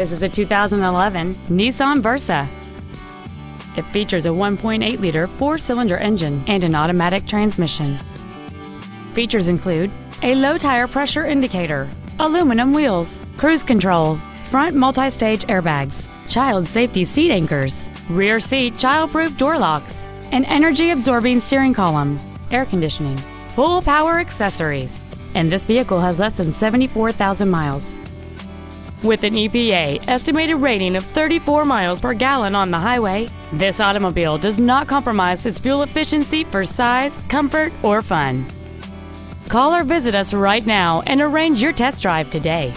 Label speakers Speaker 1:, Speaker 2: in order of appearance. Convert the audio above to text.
Speaker 1: This is a 2011 Nissan Versa. It features a 1.8-liter four-cylinder engine and an automatic transmission. Features include a low tire pressure indicator, aluminum wheels, cruise control, front multi-stage airbags, child safety seat anchors, rear seat child-proof door locks, an energy-absorbing steering column, air conditioning, full power accessories, and this vehicle has less than 74,000 miles. With an EPA estimated rating of 34 miles per gallon on the highway, this automobile does not compromise its fuel efficiency for size, comfort, or fun. Call or visit us right now and arrange your test drive today.